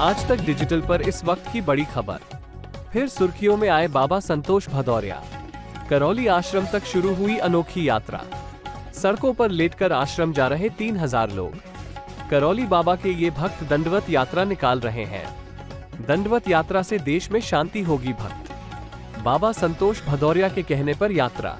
आज तक डिजिटल पर इस वक्त की बड़ी खबर। फिर सुर्खियों में आए बाबा संतोष भदौरिया। करौली आश्रम तक शुरू हुई अनोखी यात्रा। सड़कों पर लेटकर आश्रम जा रहे तीन हज़ार लोग। करौली बाबा के ये भक्त दंडवत यात्रा निकाल रहे हैं। दंडवत यात्रा से देश में शांति होगी भक्त। बाबा संतोष भदौरिया के कहने पर यात्रा।